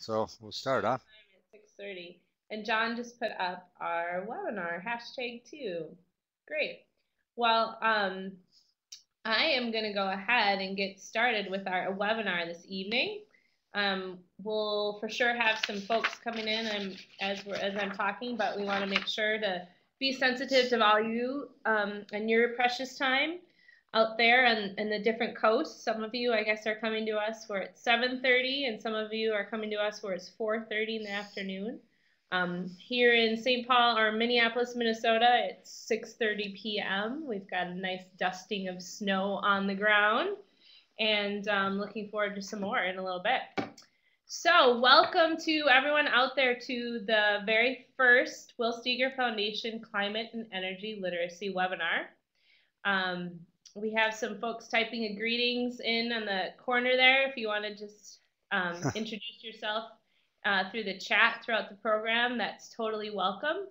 So we'll start, huh? Six thirty. And John just put up our webinar hashtag two. Great. Well, um, I am going to go ahead and get started with our webinar this evening. Um, we'll for sure have some folks coming in and as we're as I'm talking, but we want to make sure to be sensitive to all you um, and your precious time out there and, and the different coasts. Some of you, I guess, are coming to us where it's 7.30 and some of you are coming to us where it's 4.30 in the afternoon. Um, here in St. Paul or Minneapolis, Minnesota, it's 6.30 p.m. We've got a nice dusting of snow on the ground and um, looking forward to some more in a little bit. So welcome to everyone out there to the very first Will Steger Foundation Climate and Energy Literacy webinar. Um, we have some folks typing a greetings in on the corner there if you want to just um, introduce yourself uh, through the chat throughout the program, that's totally welcome.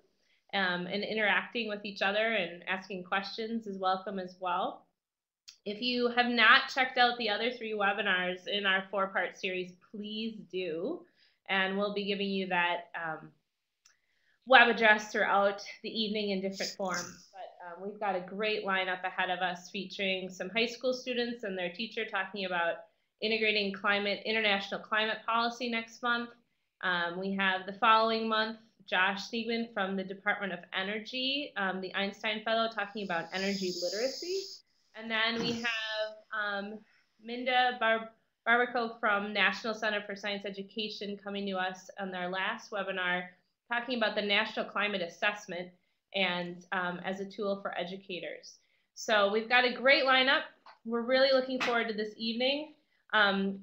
Um, and interacting with each other and asking questions is welcome as well. If you have not checked out the other three webinars in our four part series, please do. And we'll be giving you that um, web address throughout the evening in different forms. Um, we've got a great lineup ahead of us featuring some high school students and their teacher talking about integrating climate, international climate policy next month. Um, we have the following month, Josh Sneegman from the Department of Energy, um, the Einstein Fellow, talking about energy literacy. And then we have um, Minda Bar Berbeco from National Center for Science Education coming to us on their last webinar, talking about the National Climate Assessment and um, as a tool for educators. So we've got a great lineup. We're really looking forward to this evening. Um,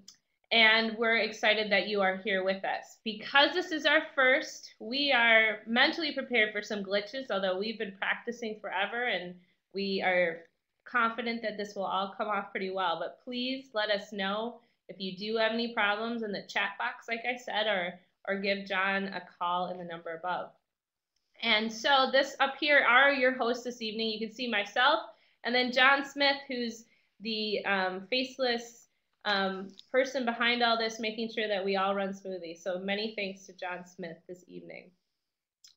and we're excited that you are here with us. Because this is our first, we are mentally prepared for some glitches, although we've been practicing forever and we are confident that this will all come off pretty well. But please let us know if you do have any problems in the chat box, like I said, or, or give John a call in the number above. And so this up here are your hosts this evening. You can see myself and then John Smith, who's the um, faceless um, person behind all this, making sure that we all run smoothly. So many thanks to John Smith this evening.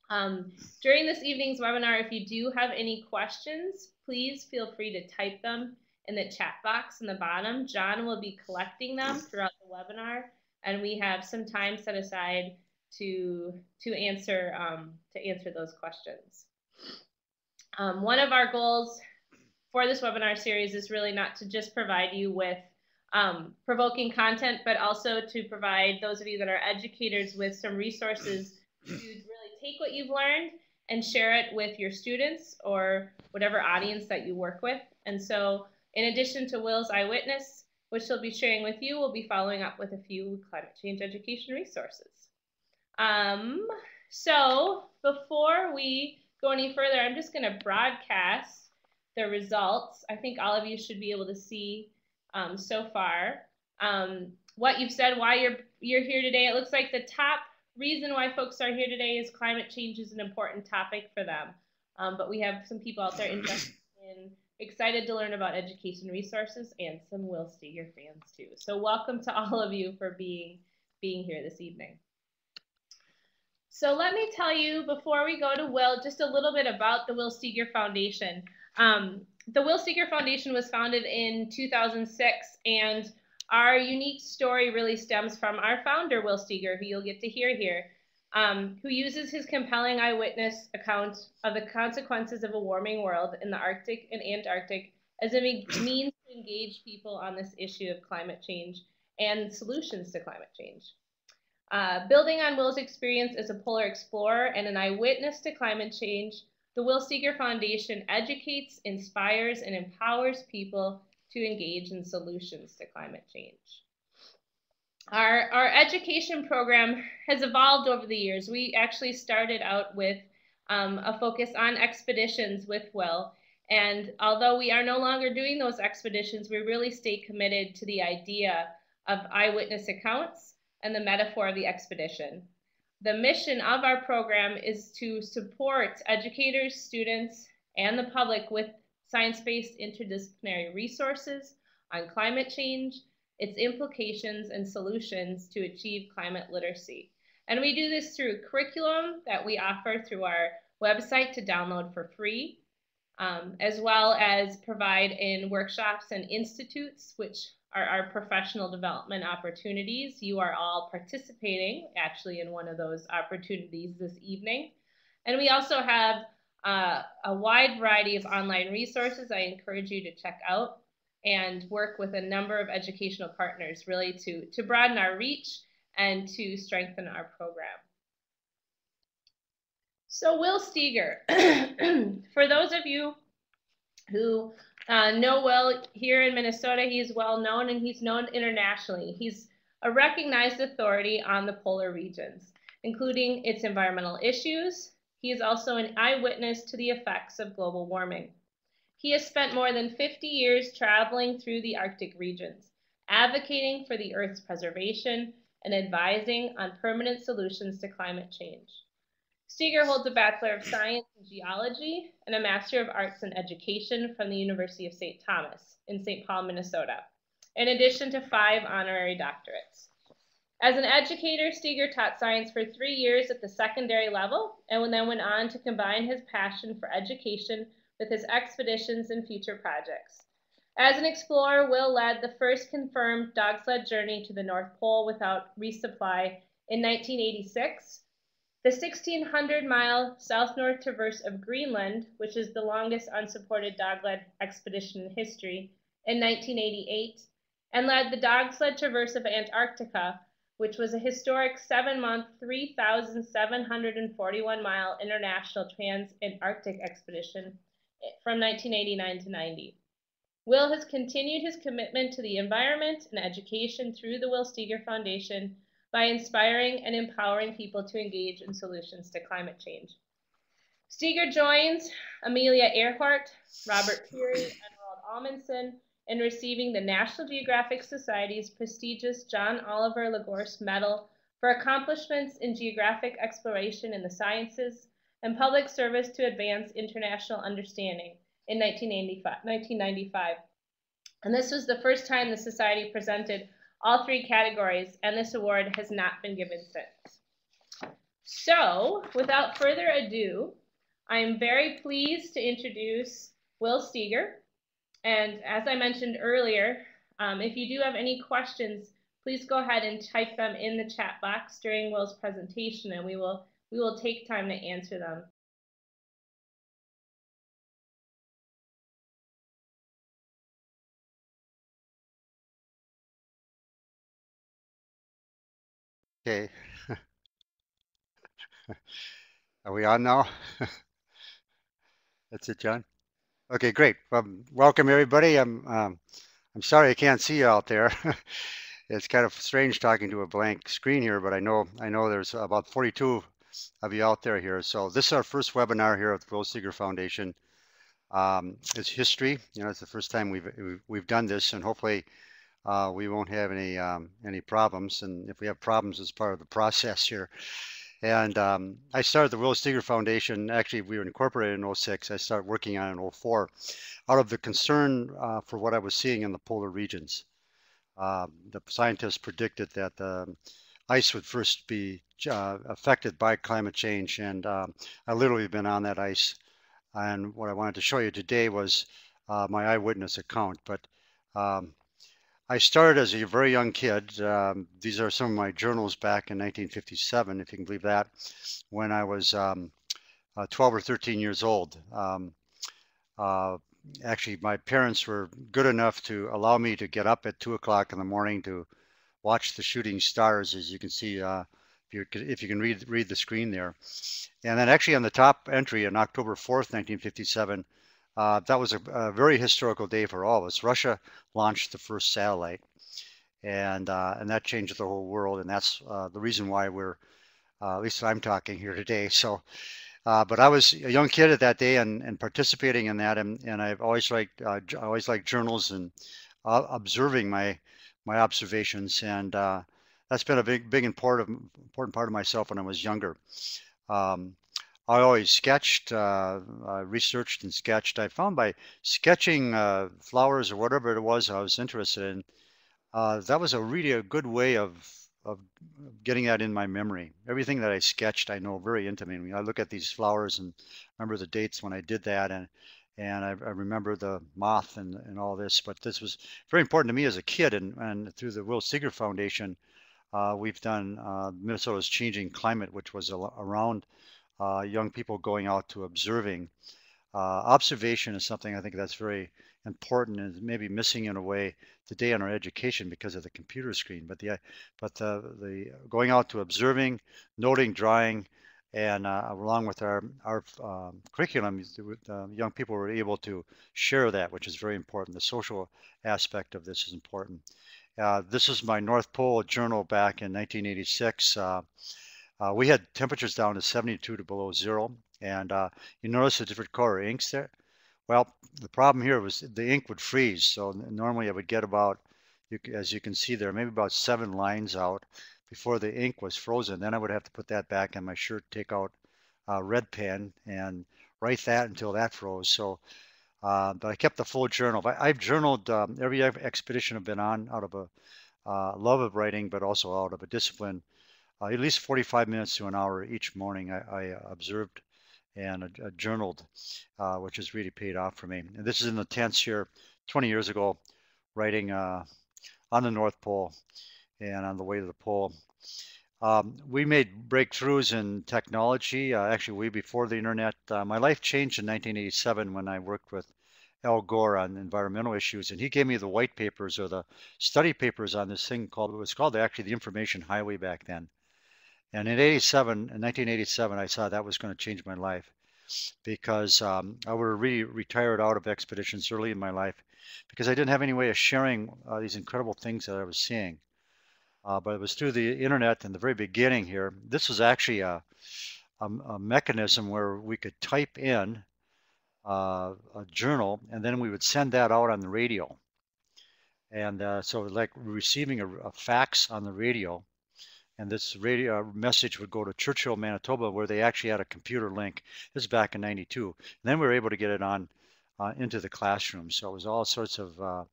Um, during this evening's webinar, if you do have any questions, please feel free to type them in the chat box in the bottom. John will be collecting them throughout the webinar, and we have some time set aside to to answer um, to answer those questions. Um, one of our goals for this webinar series is really not to just provide you with um, provoking content, but also to provide those of you that are educators with some resources to really take what you've learned and share it with your students or whatever audience that you work with. And so in addition to Will's Eyewitness, which she'll be sharing with you, we'll be following up with a few climate change education resources. Um, so before we go any further, I'm just gonna broadcast the results. I think all of you should be able to see um, so far. Um, what you've said, why you're you're here today. It looks like the top reason why folks are here today is climate change is an important topic for them. Um, but we have some people out there interested in excited to learn about education resources and some Will Steger fans too. So welcome to all of you for being being here this evening. So let me tell you before we go to Will just a little bit about the Will Steger Foundation. Um, the Will Steger Foundation was founded in 2006, and our unique story really stems from our founder, Will Steger, who you'll get to hear here, um, who uses his compelling eyewitness account of the consequences of a warming world in the Arctic and Antarctic as a means to engage people on this issue of climate change and solutions to climate change. Uh, building on Will's experience as a polar explorer and an eyewitness to climate change, the Will Steger Foundation educates, inspires, and empowers people to engage in solutions to climate change. Our, our education program has evolved over the years. We actually started out with um, a focus on expeditions with Will. And although we are no longer doing those expeditions, we really stay committed to the idea of eyewitness accounts and the metaphor of the expedition. The mission of our program is to support educators, students, and the public with science-based interdisciplinary resources on climate change, its implications and solutions to achieve climate literacy. And we do this through curriculum that we offer through our website to download for free, um, as well as provide in workshops and institutes, which are our professional development opportunities. You are all participating actually in one of those opportunities this evening. And we also have uh, a wide variety of online resources I encourage you to check out and work with a number of educational partners really to, to broaden our reach and to strengthen our program. So Will Steger, for those of you who uh, Will here in Minnesota, he's well known and he's known internationally. He's a recognized authority on the polar regions, including its environmental issues. He is also an eyewitness to the effects of global warming. He has spent more than 50 years traveling through the Arctic regions, advocating for the Earth's preservation and advising on permanent solutions to climate change. Steger holds a Bachelor of Science in Geology and a Master of Arts in Education from the University of St. Thomas in St. Paul, Minnesota, in addition to five honorary doctorates. As an educator, Steger taught science for three years at the secondary level and then went on to combine his passion for education with his expeditions and future projects. As an explorer, Will led the first confirmed dog sled journey to the North Pole without resupply in 1986, the 1,600 mile south north traverse of Greenland, which is the longest unsupported dog-led expedition in history, in 1988, and led the dog sled traverse of Antarctica, which was a historic seven month, 3,741 mile international trans-Antarctic expedition from 1989 to 90. Will has continued his commitment to the environment and education through the Will Steger Foundation by inspiring and empowering people to engage in solutions to climate change. Steger joins Amelia Earhart, Robert Peary, and Roald Amundsen in receiving the National Geographic Society's prestigious John Oliver La Gorce Medal for accomplishments in geographic exploration in the sciences and public service to advance international understanding in 1995. And this was the first time the Society presented all three categories, and this award has not been given since. So, without further ado, I am very pleased to introduce Will Steger. And as I mentioned earlier, um, if you do have any questions, please go ahead and type them in the chat box during Will's presentation, and we will we will take time to answer them. Okay. Are we on now? That's it, John. Okay, great. Well, welcome everybody. I'm um, I'm sorry I can't see you out there. it's kind of strange talking to a blank screen here, but I know I know there's about 42 of you out there here. So this is our first webinar here at the Will Steger Foundation. Um, it's history. You know, it's the first time we've we've done this, and hopefully uh, we won't have any um, any problems. And if we have problems, it's part of the process here. And um, I started the Will Steger Foundation. Actually, we were incorporated in 06. I started working on it in 04 out of the concern uh, for what I was seeing in the polar regions. Uh, the scientists predicted that the ice would first be uh, affected by climate change. And um, I literally have been on that ice. And what I wanted to show you today was uh, my eyewitness account. But um, I started as a very young kid. Um, these are some of my journals back in 1957, if you can believe that, when I was um, uh, 12 or 13 years old. Um, uh, actually, my parents were good enough to allow me to get up at 2 o'clock in the morning to watch the shooting stars, as you can see uh, if, you if you can read, read the screen there. And then actually on the top entry on October 4th, 1957, uh, that was a, a, very historical day for all of us. Russia launched the first satellite, and uh, and that changed the whole world. And that's uh, the reason why we're, uh, at least I'm talking here today. So, uh, but I was a young kid at that day and, and participating in that, and, and I've always liked uh, I always liked journals and observing my my observations, and that's been a big big important important part of myself when I was younger. Um, I always sketched, uh, uh, researched and sketched. I found by sketching uh, flowers or whatever it was I was interested in, uh, that was a really a good way of of getting that in my memory. Everything that I sketched, I know very intimately. I look at these flowers and remember the dates when I did that, and and I, I remember the moth and, and all this. But this was very important to me as a kid, and, and through the Will Steger Foundation, uh, we've done uh, Minnesota's Changing Climate, which was around uh, young people going out to observing. Uh, observation is something I think that's very important and maybe missing in a way today in our education because of the computer screen. But the but the, the going out to observing, noting, drawing, and uh, along with our our um, curriculum, uh, young people were able to share that, which is very important. The social aspect of this is important. Uh, this is my North Pole journal back in 1986. Uh, uh, we had temperatures down to 72 to below zero, and uh, you notice the different color inks there. Well, the problem here was the ink would freeze. So normally I would get about, as you can see there, maybe about seven lines out before the ink was frozen. Then I would have to put that back on my shirt, take out a red pen and write that until that froze. So, uh, but I kept the full journal. I, have journaled um, every expedition I've been on out of a uh, love of writing, but also out of a discipline uh, at least 45 minutes to an hour each morning I, I observed and uh, journaled, uh, which has really paid off for me. And this is in the 10th here, 20 years ago, writing uh, on the North Pole and on the way to the pole. Um, we made breakthroughs in technology, uh, actually way before the internet. Uh, my life changed in 1987 when I worked with Al Gore on environmental issues, and he gave me the white papers or the study papers on this thing called, it was called actually the Information Highway back then. And in 87, in 1987, I saw that was going to change my life because um, I would have really retired out of expeditions early in my life because I didn't have any way of sharing uh, these incredible things that I was seeing. Uh, but it was through the internet in the very beginning here. This was actually a, a, a mechanism where we could type in uh, a journal and then we would send that out on the radio. And uh, so like receiving a, a fax on the radio and this radio uh, message would go to Churchill, Manitoba, where they actually had a computer link. This is back in '92. And then we were able to get it on uh, into the classroom. So it was all sorts of uh,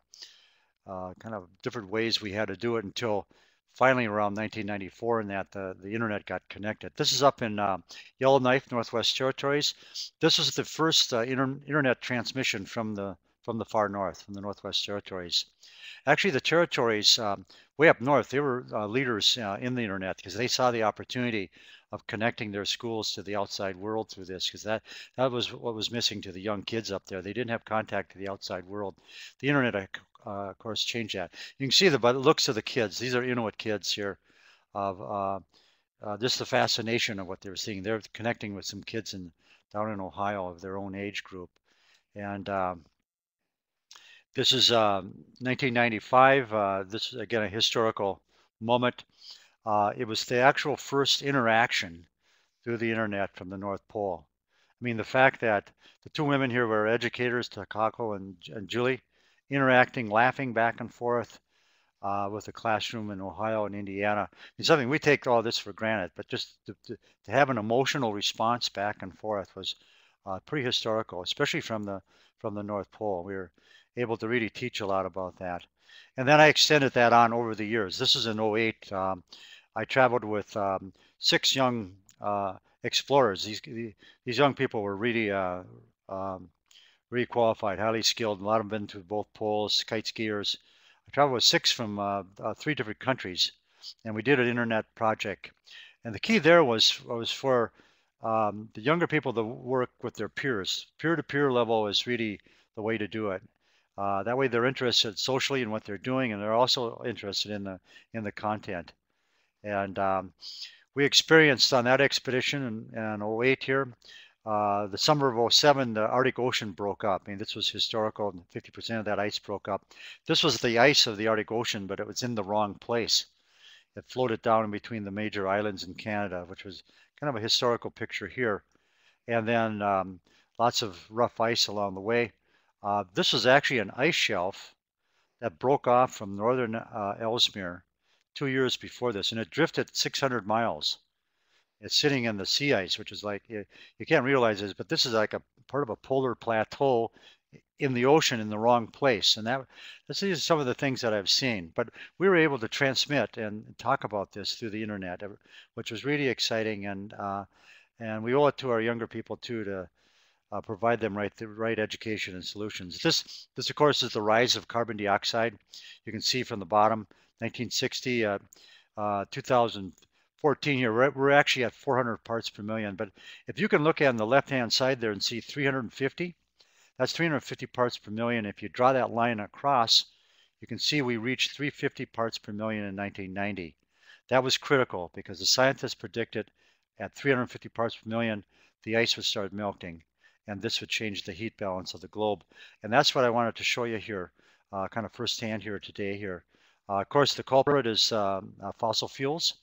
uh kind of different ways we had to do it until finally around 1994 and that the, the internet got connected. This is up in uh, Yellowknife, Northwest Territories. This was the first uh, inter internet transmission from the from the far north, from the Northwest Territories. Actually, the territories um, way up north, they were uh, leaders uh, in the internet because they saw the opportunity of connecting their schools to the outside world through this because that, that was what was missing to the young kids up there. They didn't have contact to the outside world. The internet, uh, uh of course, changed that. You can see the by the looks of the kids. These are Inuit kids here of uh, uh, just the fascination of what they were seeing. They're connecting with some kids in down in Ohio of their own age group. And um, this is uh, 1995. Uh, this is again a historical moment. Uh, it was the actual first interaction through the internet from the North Pole. I mean, the fact that the two women here were educators, Takako and, and Julie, interacting, laughing back and forth uh, with the classroom in Ohio and Indiana. It's something we take all this for granted, but just to, to, to have an emotional response back and forth was uh, pretty historical, especially from the from the North Pole. We were able to really teach a lot about that. And then I extended that on over the years. This is in 08. Um, I traveled with um, six young uh, explorers. These these young people were really uh, um, really qualified, highly skilled. A lot of them been to both poles, kite skiers. I traveled with six from uh, uh, three different countries, and we did an internet project. And the key there was was for um, the younger people to work with their peers. Peer-to-peer -peer level is really the way to do it. Uh, that way they're interested socially in what they're doing and they're also interested in the in the content. And um, we experienced on that expedition in, in 08 here, uh, the summer of 07, the Arctic Ocean broke up. I mean, this was historical, 50% of that ice broke up. This was the ice of the Arctic Ocean, but it was in the wrong place. It floated down in between the major islands in Canada, which was kind of a historical picture here. And then um, lots of rough ice along the way. Uh, this is actually an ice shelf that broke off from northern uh, Ellesmere two years before this, and it drifted 600 miles. It's sitting in the sea ice, which is like you, you can't realize this, but this is like a part of a polar plateau in the ocean in the wrong place. And that these are some of the things that I've seen. But we were able to transmit and talk about this through the internet, which was really exciting. And uh, and we owe it to our younger people too to uh, provide them right the right education and solutions. This this of course is the rise of carbon dioxide. You can see from the bottom, 1960, uh, uh, 2014 here, we're, we're actually at 400 parts per million. But if you can look on the left hand side there and see 350, that's 350 parts per million. If you draw that line across, you can see we reached 350 parts per million in 1990. That was critical because the scientists predicted at 350 parts per million, the ice would start melting and this would change the heat balance of the globe. And that's what I wanted to show you here, uh, kind of firsthand here today here. Uh, of course, the culprit is um, uh, fossil fuels.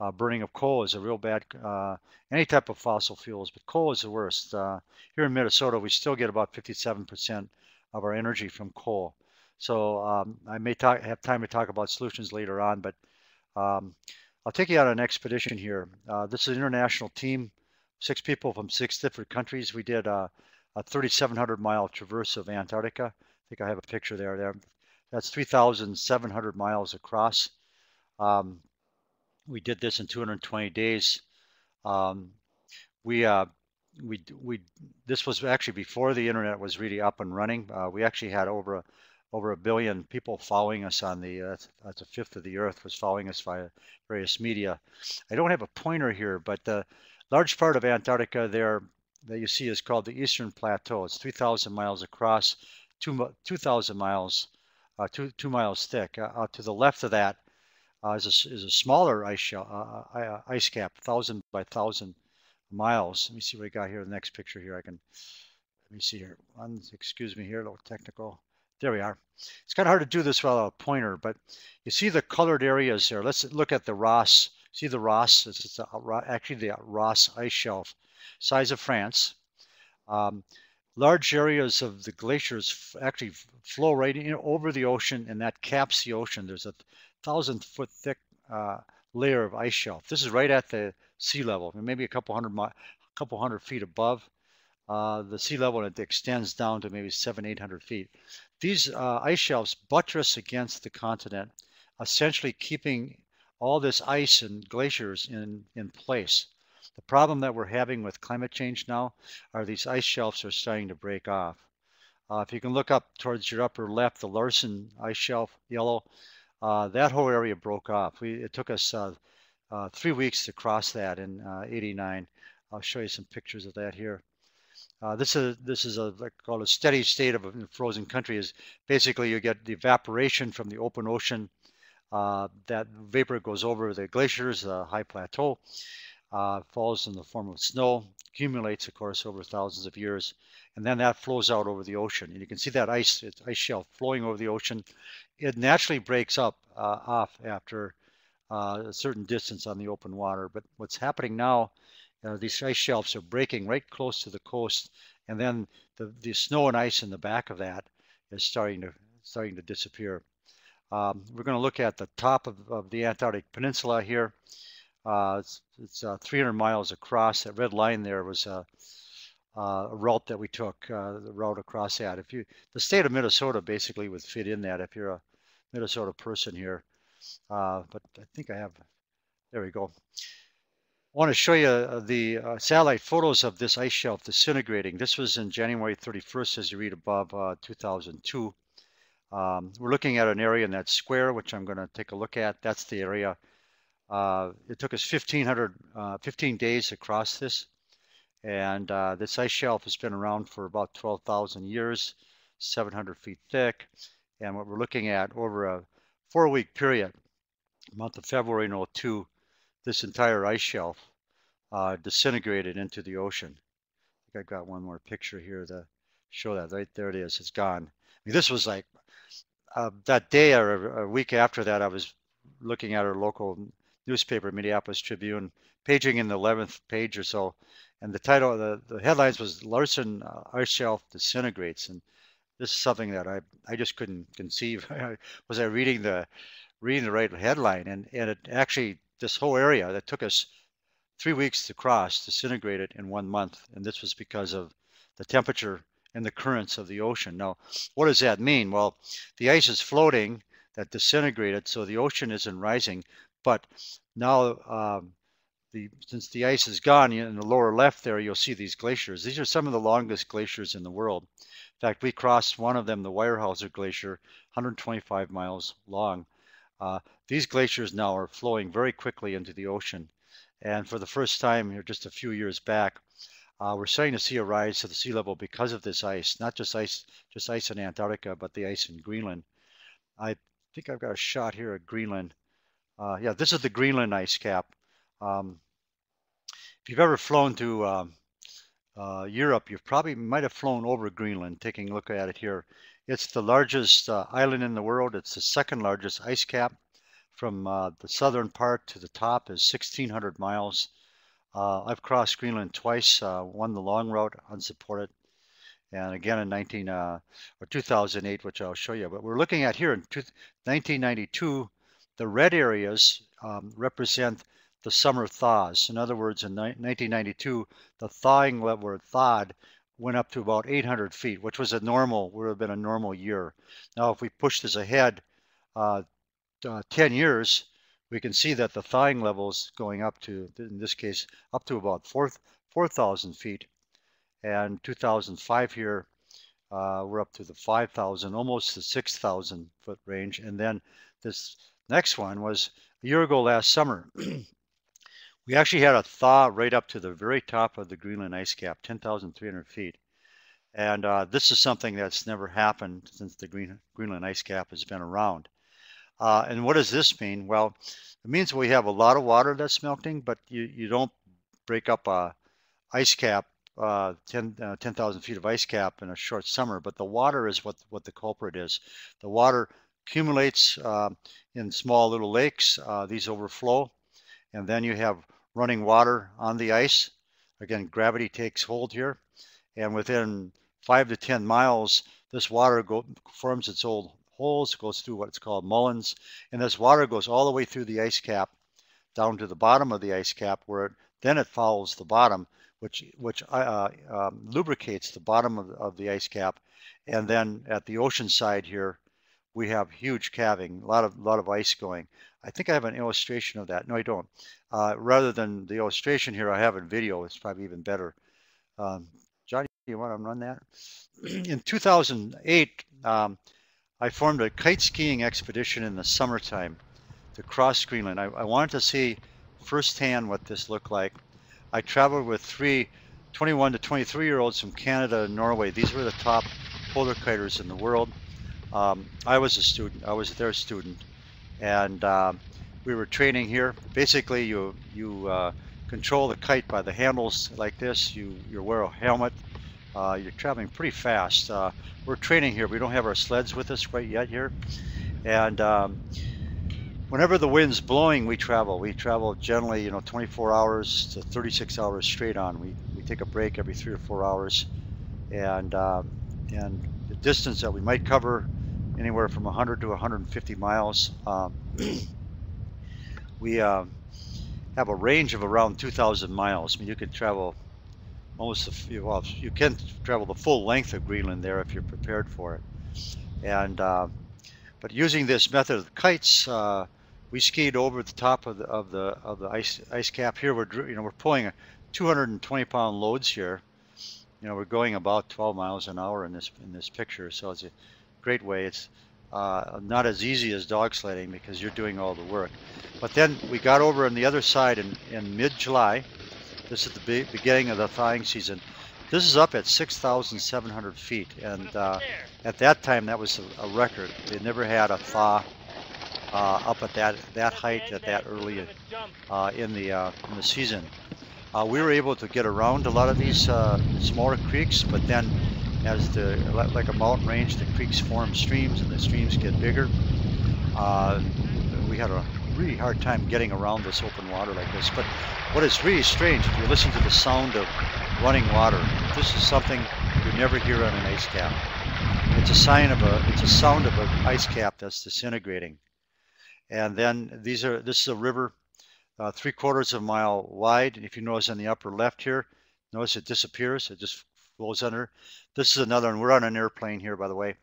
Uh, burning of coal is a real bad, uh, any type of fossil fuels, but coal is the worst. Uh, here in Minnesota, we still get about 57% of our energy from coal. So um, I may talk, have time to talk about solutions later on, but um, I'll take you on an expedition here. This is an international team, six people from six different countries. We did a 3,700 mile traverse of Antarctica. I think I have a picture there. there. That's 3,700 miles across. Um, we did this in 220 days. Um, we uh, we we this was actually before the internet was really up and running. Uh, we actually had over a over a billion people following us on the uh, that's a fifth of the earth was following us via various media. I don't have a pointer here, but the large part of Antarctica there that you see is called the Eastern Plateau. It's 3,000 miles across, 2,000 miles, uh, two, two miles thick. Uh, to the left of that uh, is, a, is a smaller ice, shell, uh, uh, ice cap, 1,000 by 1,000 miles. Let me see what I got here. The next picture here, I can, let me see here. One, excuse me here, a little technical. There we are. It's kind of hard to do this without a pointer, but you see the colored areas there. Let's look at the Ross. See the Ross? Is actually the Ross ice shelf, size of France. Um, large areas of the glaciers actually flow right in over the ocean, and that caps the ocean. There's a thousand foot thick uh, layer of ice shelf. This is right at the sea level, maybe a couple hundred a couple hundred feet above uh, the sea level, and it extends down to maybe seven, eight hundred feet. These uh, ice shelves buttress against the continent, essentially keeping all this ice and glaciers in, in place. The problem that we're having with climate change now are these ice shelves are starting to break off. Uh, if you can look up towards your upper left, the Larsen ice shelf, yellow, uh, that whole area broke off. We, it took us uh, uh three weeks to cross that in uh, 89. I'll show you some pictures of that here. Uh, this is this is a like called a steady state of a frozen country. Is basically you get the evaporation from the open ocean. Uh, that vapor goes over the glaciers, the high plateau, uh, falls in the form of snow, accumulates, of course, over thousands of years, and then that flows out over the ocean. And you can see that ice ice shelf flowing over the ocean. It naturally breaks up uh, off after uh, a certain distance on the open water. But what's happening now these ice shelves are breaking right close to the coast, and then the, the snow and ice in the back of that is starting to starting to disappear. Um, we're going to look at the top of, of the Antarctic Peninsula here. Uh, it's, it's uh, 300 miles across. That red line there was a, a route that we took, uh, the route across that. If you, the state of Minnesota basically would fit in that if you're a Minnesota person here. Uh, but I think I have, there we go. I want to show you uh, the uh, satellite photos of this ice shelf disintegrating. This was in January 31st, as you read above, uh, 2002. Um, we're looking at an area in that square, which I'm going to take a look at. That's the area. Uh, it took us 1,500, uh, 15 days to cross this. And uh, this ice shelf has been around for about 12,000 years, 700 feet thick. And what we're looking at over a four-week period, month of February in 02, this entire ice shelf uh, disintegrated into the ocean. I think I've got one more picture here to show that. Right there it is. It's gone. I mean, this was like uh, that day or a week after that. I was looking at our local newspaper, Minneapolis Tribune, paging in the 11th page or so, and the title, the, the headlines was Larsen uh, Ice Shelf Disintegrates, and this is something that I I just couldn't conceive. was I reading the reading the right headline, and and it actually this whole area that took us three weeks to cross disintegrated in one month. And this was because of the temperature in the currents of the ocean. Now, what does that mean? Well, the ice is floating that disintegrated, so the ocean isn't rising, but now um, the, since the ice is gone, in the lower left there, you'll see these glaciers. These are some of the longest glaciers in the world. In fact, we crossed one of them, the Weyerhaeuser Glacier, 125 miles long. Uh, these glaciers now are flowing very quickly into the ocean. And for the first time here, just a few years back, uh, we're starting to see a rise to the sea level because of this ice, not just ice, just ice in Antarctica, but the ice in Greenland. I think I've got a shot here of Greenland. Uh, yeah, this is the Greenland ice cap. Um, if you've ever flown to um, uh, Europe, you probably might have flown over Greenland, taking a look at it here. It's the largest uh, island in the world. It's the second largest ice cap. From uh, the southern part to the top is 1,600 miles. Uh, I've crossed Greenland twice, uh, the long route, unsupported, and again in 19 uh, or 2008, which I'll show you. But we're looking at here in 1992, the red areas um, represent the summer thaws. In other words, in 1992, the thawing level or thawed went up to about 800 feet, which was a normal, would have been a normal year. Now, if we push this ahead uh, uh, 10 years, we can see that the thawing levels going up to, in this case, up to about 4,000 feet. And 2005 here, uh, we're up to the 5,000, almost the 6,000 foot range. And then this next one was a year ago last summer. We actually had a thaw right up to the very top of the Greenland ice cap, 10,300 feet. And uh, this is something that's never happened since the Green, Greenland ice cap has been around. Uh, and what does this mean? Well, it means we have a lot of water that's melting, but you, you don't break up a ice cap, uh, 10,000 uh, 10, feet of ice cap in a short summer, but the water is what, what the culprit is. The water accumulates uh, in small little lakes. Uh, these overflow and then you have running water on the ice. Again, gravity takes hold here, and within five to 10 miles, this water go, forms its old holes, goes through what's called moulins, and this water goes all the way through the ice cap down to the bottom of the ice cap where it, then it follows the bottom, which, which uh, um, lubricates the bottom of, of the ice cap. And then at the ocean side here, we have huge calving, a lot of, lot of ice going. I think I have an illustration of that. No, I don't. Uh, rather than the illustration here, I have a video. It's probably even better. Um, Johnny, you want to run that? in 2008, um, I formed a kite skiing expedition in the summertime to cross Greenland. I, I wanted to see firsthand what this looked like. I traveled with three 21 to 23 year olds from Canada and Norway. These were the top polar kiters in the world. Um, I was a student. I was their student and uh, we were training here. Basically, you you uh, control the kite by the handles like this. You you wear a helmet. Uh, you're traveling pretty fast. Uh, we're training here. We don't have our sleds with us quite yet here, and um, whenever the wind's blowing, we travel. We travel generally, you know, 24 hours to 36 hours straight on. We we take a break every three or four hours, and um, and the distance that we might cover anywhere from 100 to 150 miles. Um, we uh, have a range of around 2,000 miles. I mean, you can travel almost, the few well, you can travel the full length of Greenland there if you're prepared for it. And uh, but using this method of kites, uh, we skied over the top of the of the of the ice ice cap. Here we're you know we're pulling 220 pound loads here. You know we're going about 12 miles an hour in this in this picture, so it's a great way. It's uh, not as easy as dog sledding because you're doing all the work. But then we got over on the other side in, in mid-July. This is the be beginning of the thawing season. This is up at 6,700 feet, and uh, at that time that was a, a, record. They never had a thaw uh, up at that that height at that early uh, in the uh, in the season. Uh, we were able to get around a lot of these smaller creeks, but then as the like a mountain range, the creeks form streams and the streams get bigger. We had a really hard time getting around this open water like this. But what is really strange, if you listen to the sound of running water, this is something you never hear on an ice cap. It's a sign of a, it's a sound of an ice cap that's disintegrating. And then these are, this is a river, uh, three quarters of a mile wide. And If you notice on the upper left here, notice it disappears. It just flows under. This is another, and we're on an airplane here, by the way.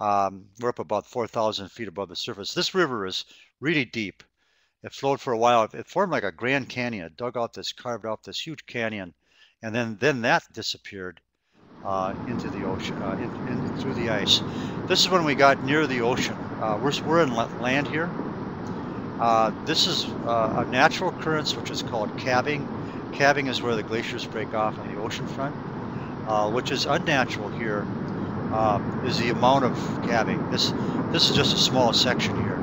Um, we're up about 4,000 feet above the surface. This river is really deep. It flowed for a while. It formed like a Grand Canyon. It dug out this, carved out this huge canyon, and then then that disappeared uh, into the ocean, uh, in, in, through the ice. This is when we got near the ocean. Uh, we're we're in land here. Uh, this is uh, a natural occurrence which is called calving. Calving is where the glaciers break off on the ocean front, uh, which is unnatural here um, is the amount of calving. This this is just a small section here.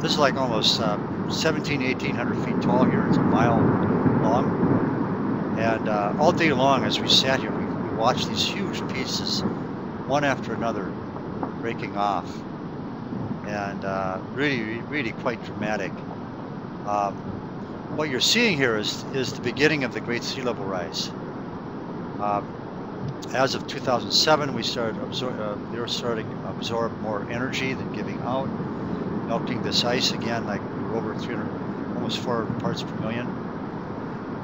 This is like almost uh, 17, 1800 feet tall here. It's a mile long. And uh, all day long as we sat here, we, we watched these huge pieces, one after another, breaking off. And uh, really, really quite dramatic. Um, what you're seeing here is, is the beginning of the Great Sea Level Rise. Um, as of 2007, we started absor- uh, the Earth starting to absorb more energy than giving out, melting this ice again, like over 300, almost 400 parts per million.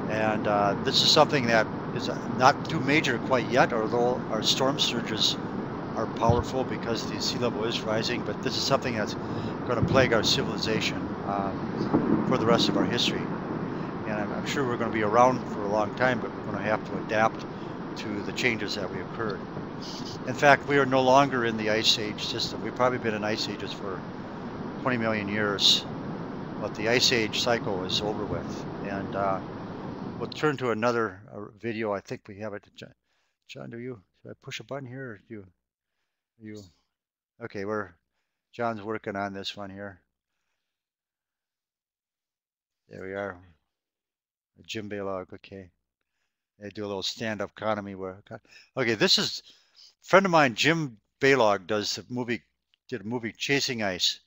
And uh, this is something that is not too major quite yet, although our storm surges are powerful because the sea level is rising. But this is something that's going to plague our civilization uh, for the rest of our history. And I'm, I'm sure we're going to be around for a long time, but we're going to have to adapt to the changes that we occurred. In fact, we are no longer in the ice age system. We've probably been in ice ages for 20 million years, but the ice age cycle is over with. And uh, we'll turn to another uh, video. I think we have it. John, John, do you? Should I push a button here, or do you? You? Okay, we're John's working on this one here. There we are. Jim Balog. Okay. They do a little stand-up comedy work. Okay, this is a friend of mine, Jim Balog, does the movie, did a movie Chasing Ice.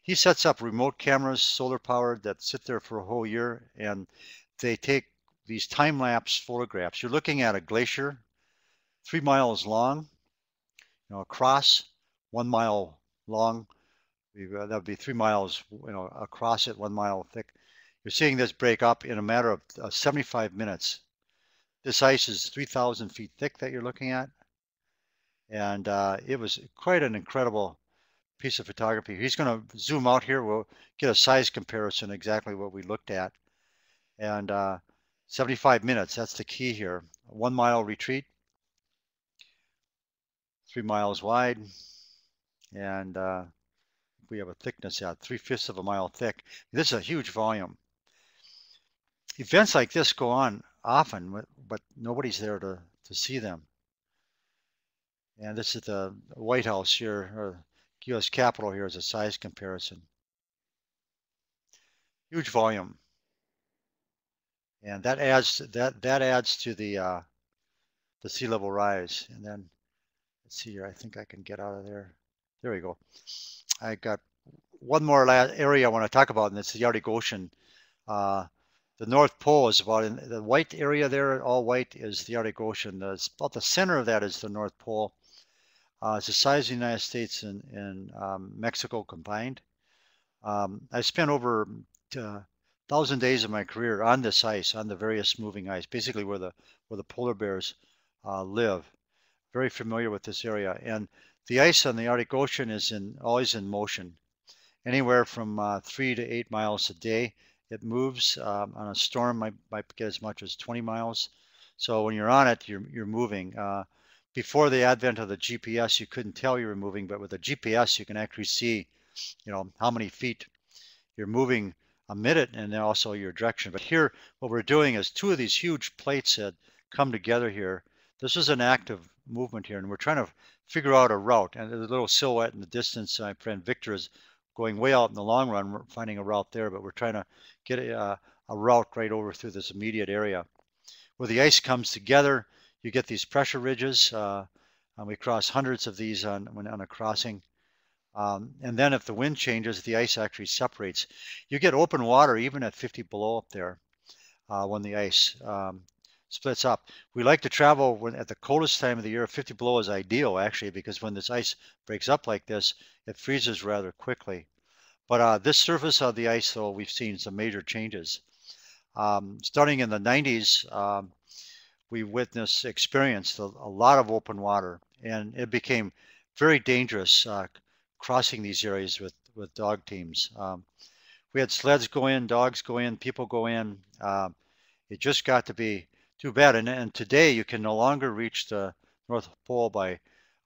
He sets up remote cameras, solar powered, that sit there for a whole year, and they take these time-lapse photographs. You're looking at a glacier, three miles long, you know, across, one mile long. That would be three miles, you know, across it, one mile thick. You're seeing this break up in a matter of uh, 75 minutes. This ice is 3,000 feet thick that you're looking at. And uh, it was quite an incredible piece of photography. He's going to zoom out here. We'll get a size comparison, exactly what we looked at. And uh, 75 minutes, that's the key here. One mile retreat, three miles wide. And uh, we have a thickness at three-fifths of a mile thick. This is a huge volume. Events like this go on often, but nobody's there to, to see them. And this is the White House here, or U.S. Capitol here as a size comparison. Huge volume. And that adds that that adds to the uh, the sea level rise. And then let's see here. I think I can get out of there. There we go. I got one more area I want to talk about, and it's the Arctic Ocean. Uh, the North Pole is about in the white area there, all white is the Arctic Ocean. The, about the center of that is the North Pole. Uh, it's the size of the United States and, and um, Mexico combined. Um, I spent over a uh, thousand days of my career on this ice, on the various moving ice, basically where the where the polar bears uh, live. Very familiar with this area, and the ice on the Arctic Ocean is in always in motion, anywhere from uh, three to eight miles a day. It moves um, on a storm, might, might get as much as 20 miles. So when you're on it, you're, you're moving. Uh, before the advent of the GPS, you couldn't tell you were moving, but with the GPS, you can actually see, you know, how many feet you're moving a minute and then also your direction. But here, what we're doing is two of these huge plates that come together here. This is an active movement here, and we're trying to figure out a route. And there's a little silhouette in the distance. My friend Victor is going way out in the long run, we're finding a route there, but we're trying to get a, a route right over through this immediate area. Where the ice comes together, you get these pressure ridges, uh, and we cross hundreds of these on, on a crossing. Um, and then if the wind changes, the ice actually separates. You get open water even at 50 below up there uh, when the ice um, splits up. We like to travel when at the coldest time of the year. 50 below is ideal actually because when this ice breaks up like this, it freezes rather quickly. But uh, this surface of the ice, though, we've seen some major changes. Um, starting in the 90s, um, we witnessed, experienced a, a lot of open water, and it became very dangerous uh, crossing these areas with, with dog teams. Um, we had sleds go in, dogs go in, people go in. Uh, it just got to be too bad. And, and today you can no longer reach the North Pole by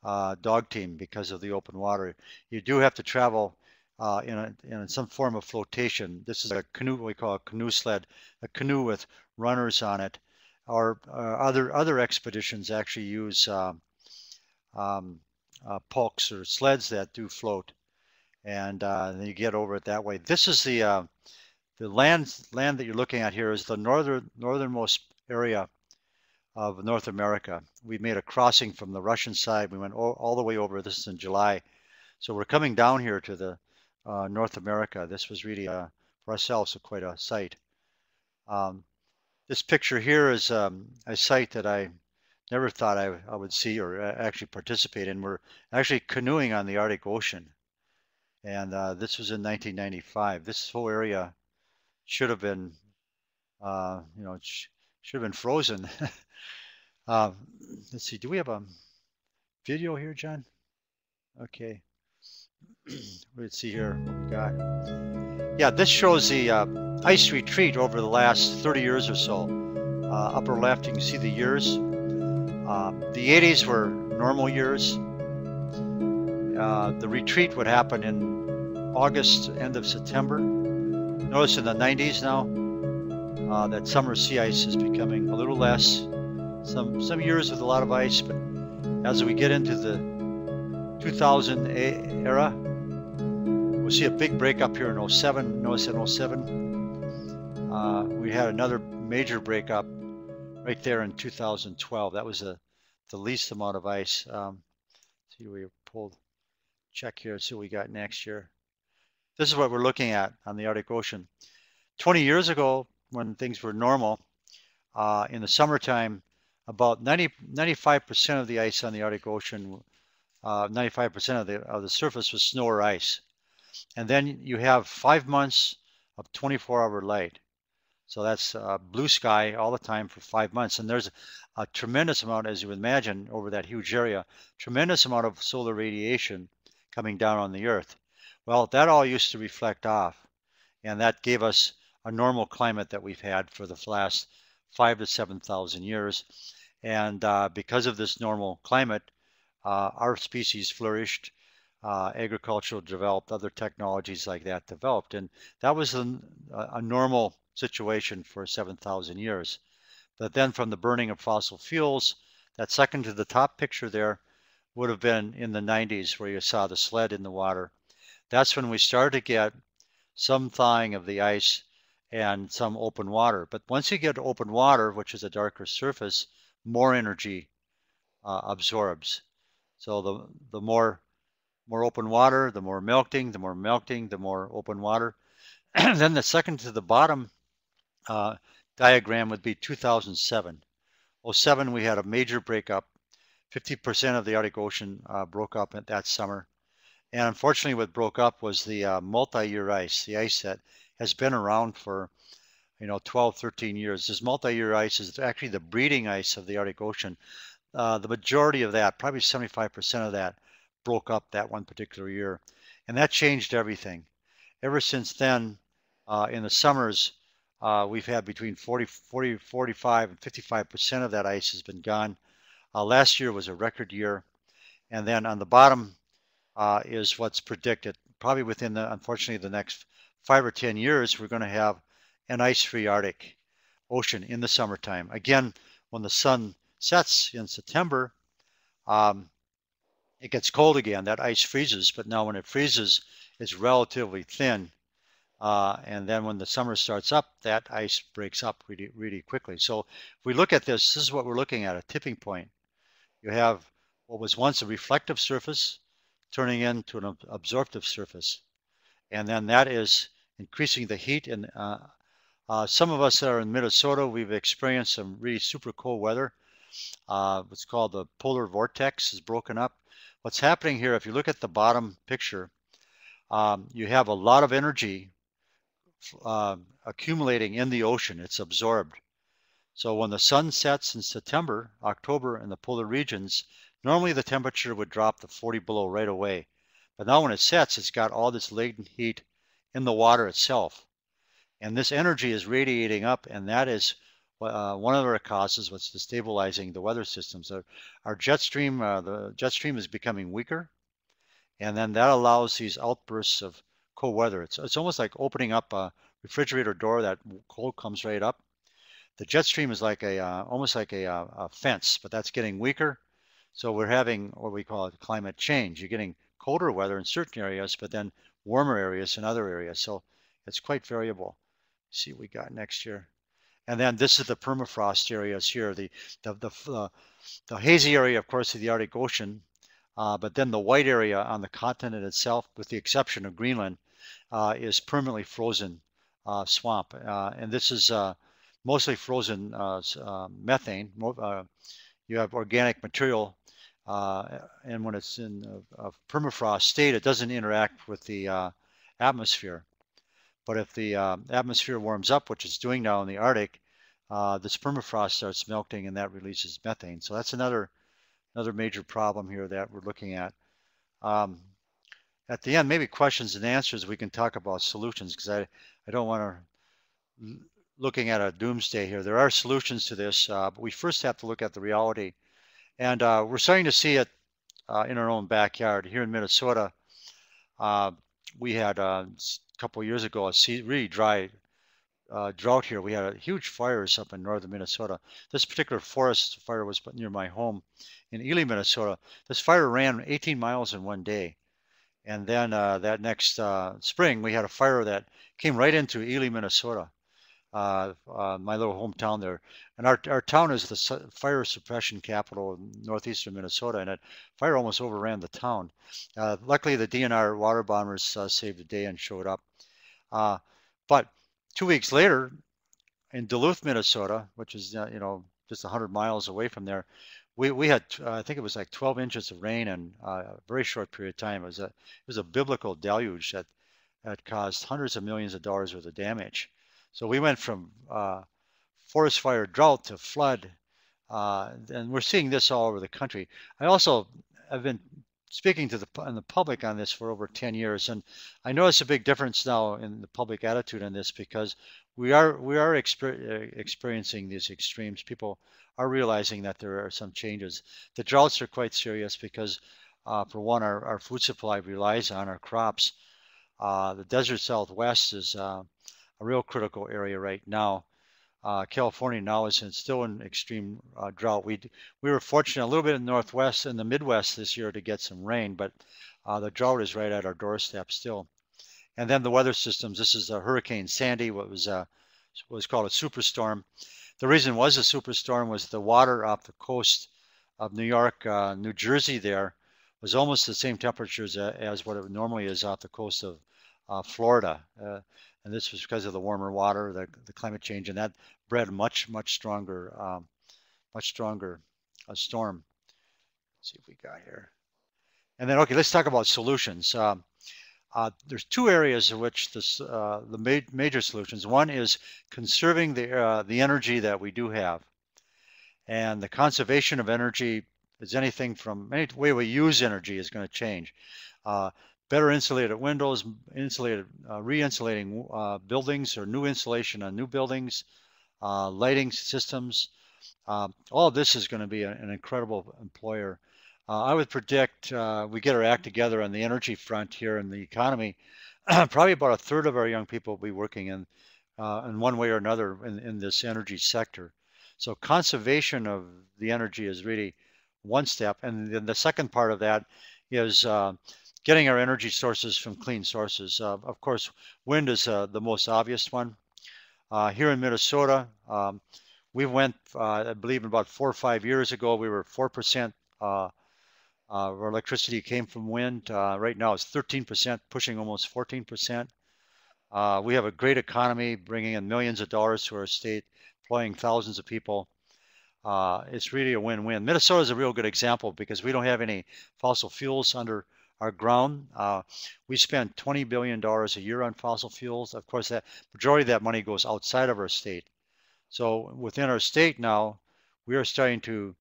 uh, dog team because of the open water. You do have to travel uh, in, a, in some form of flotation. This is a canoe, we call a canoe sled, a canoe with runners on it. Or uh, other other expeditions actually use uh, um, uh, pulks or sleds that do float, and uh, you get over it that way. This is the uh, the land land that you're looking at here is the northern northernmost area of North America. We made a crossing from the Russian side. We went all, all the way over. This is in July, so we're coming down here to the uh, North America. This was really uh, for ourselves a quite a sight. Um, this picture here is um, a site that I never thought I, I would see or uh, actually participate in. We're actually canoeing on the Arctic Ocean. And uh, this was in 1995. This whole area should have been, uh, you know, should have been frozen. uh, let's see, do we have a video here, John? Okay. let's see here what we got. Yeah, this shows the uh, ice retreat over the last 30 years or so. Uh, upper left, you can see the years. Um, the 80s were normal years. Uh, the retreat would happen in August, end of September. Notice in the 90s now uh, that summer sea ice is becoming a little less. Some some years with a lot of ice, but as we get into the 2000 era, we'll see a big breakup here in 07. Notice in 07, uh, we had another major breakup right there in 2012. That was a, the least amount of ice. Um, see, we pulled, check here, see what we got next year. This is what we're looking at on the Arctic Ocean. 20 years ago, when things were normal, uh, in the summertime, about 90, 95% of the ice on the Arctic Ocean, 95% uh, of the, of the surface was snow or ice. And then you have five months of 24 hour light. So that's uh, blue sky all the time for five months. And there's a tremendous amount, as you would imagine, over that huge area, tremendous amount of solar radiation coming down on the Earth. Well, that all used to reflect off. And that gave us a normal climate that we've had for the last five to 7,000 years. And uh, because of this normal climate, uh, our species flourished, uh, agricultural developed, other technologies like that developed. And that was a, a normal situation for 7,000 years. But then from the burning of fossil fuels, that second to the top picture there would have been in the 90s where you saw the sled in the water. That's when we started to get some thawing of the ice and some open water. But once you get open water, which is a darker surface, more energy uh, absorbs. So the, the more, more open water, the more melting, the more melting, the more open water. And then the second to the bottom uh, diagram would be 2007. 07, we had a major breakup. 50% of the Arctic Ocean uh, broke up at that summer. And unfortunately, what broke up was the uh, multi-year ice, the ice that has been around for, you know, 12, 13 years. This multi-year ice is actually the breeding ice of the Arctic Ocean. Uh, the majority of that, probably 75% of that, broke up that one particular year. And that changed everything. Ever since then, uh, in the summers, uh, we've had between 40, 40, 45 and 55% of that ice has been gone. Uh, last year was a record year. And then on the bottom uh, is what's predicted. Probably within the, unfortunately, the next five or 10 years, we're going to have an ice-free Arctic Ocean in the summertime. Again, when the sun sets in September, um, it gets cold again. That ice freezes, but now when it freezes, it's relatively thin uh, and then when the summer starts up, that ice breaks up really, really quickly. So if we look at this, this is what we're looking at, a tipping point. You have what was once a reflective surface turning into an absorptive surface. And then that is increasing the heat. And uh, uh, some of us that are in Minnesota, we've experienced some really super cold weather. Uh, what's called the polar vortex is broken up. What's happening here, if you look at the bottom picture, um, you have a lot of energy uh, accumulating in the ocean. It's absorbed. So when the sun sets in September, October in the polar regions, normally the temperature would drop to 40 below right away. But now when it sets, it's got all this latent heat in the water itself. And this energy is radiating up, and that is uh, one of the causes what's destabilizing the weather systems. Our, our jet stream, uh, the jet stream is becoming weaker, and then that allows these outbursts of cold weather. It's, it's almost like opening up a refrigerator door that cold comes right up the jet stream is like a uh, almost like a, uh, a, fence, but that's getting weaker. So we're having what we call climate change. You're getting colder weather in certain areas, but then warmer areas in other areas. So it's quite variable. Let's see what we got next year. And then this is the permafrost areas here. The the the, uh, the hazy area, of course, is the Arctic Ocean, uh, but then the white area on the continent itself, with the exception of Greenland, uh, is permanently frozen uh, swamp. Uh, and this is mostly frozen uh, uh, methane. Uh, you have organic material, Uh, and when it's in uh, a, a, permafrost state, it doesn't interact with the uh, atmosphere. But if the atmosphere warms up, which it's doing now in the Arctic, this permafrost starts melting, and that releases methane. So that's another another major problem here that we're looking at. Um, at the end, maybe questions and answers, we can talk about solutions because I, I don't want to looking at a doomsday here. There are solutions to this, uh, but we first have to look at the reality. And uh, we're starting to see it uh, in our own backyard. Here in Minnesota, uh, we had uh, a couple years ago a really dry uh, drought here. We had a huge fires up in northern Minnesota. This particular forest fire was near my home in Ely, Minnesota. This fire ran 18 miles in one day. And then that next spring, we had a fire that came right into Ely, Minnesota uh, uh, my little hometown there. And our, our town is the fire suppression capital in northeastern Minnesota, and it fire almost overran the town. Uh, luckily, the DNR water bombers uh, saved the day and showed up. Uh, but two weeks later, in Duluth, Minnesota, which is uh, you know just 100 miles away from there, we, we had I think it was like 12 inches of rain in a very short period of time. It was a it was a biblical deluge that that caused hundreds of millions of dollars worth of damage. So we went from uh, forest fire drought to flood, uh, and we're seeing this all over the country. I also have been speaking to the, and the public on this for over 10 years, and I notice a big difference now in the public attitude on this because we are we are exper uh, experiencing these extremes. People are realizing that there are some changes. The droughts are quite serious because, uh, for one, our, our food supply relies on our crops. Uh, the desert Southwest is uh, a real critical area right now. Uh, California now is in, still in extreme uh, drought. We we were fortunate a little bit in the Northwest and the Midwest this year to get some rain, but uh, the drought is right at our doorstep still. And then the weather systems. This is a Hurricane Sandy, what was uh, was called a superstorm. The reason was a superstorm was the water off the coast of New York, uh, New Jersey. There was almost the same temperatures as what it normally is off the coast of uh, Florida and this was because of the warmer water, the, the climate change, and that bred much, much stronger, um, much stronger uh, storm. Let's see if we got here. And then, okay, let's talk about solutions. Um, uh, there's two areas in which this, uh, the ma major solutions. One is conserving the, uh, the energy that we do have. And the conservation of energy is anything from any way we use energy is going to change. Uh, better insulated windows, insulated, uh, re-insulating uh, buildings or new insulation on new buildings, uh, lighting systems. Um, all of this is going to be a, an incredible employer. Uh, I would predict uh, we get our act together on the energy front here in the economy. probably about a third of our young people will be working in, uh, in one way or another in, in this energy sector. So conservation of the energy is really one step. And then the second part of that is getting our energy sources from clean sources. Uh, of course, wind is uh, the most obvious one. Uh, here in Minnesota, um, we went, uh, I believe, about four or five years ago, we were 4% uh, uh, our electricity came from wind. right now, it's 13%, pushing almost 14%. we have a great economy, bringing in millions of dollars to our state, employing thousands of people. it's really a win-win. Minnesota is a real good example because we don't have any fossil fuels under our ground. Uh, we spend $20 billion a year on fossil fuels. Of course, that majority of that money goes outside of our state. So within our state now, we are starting to,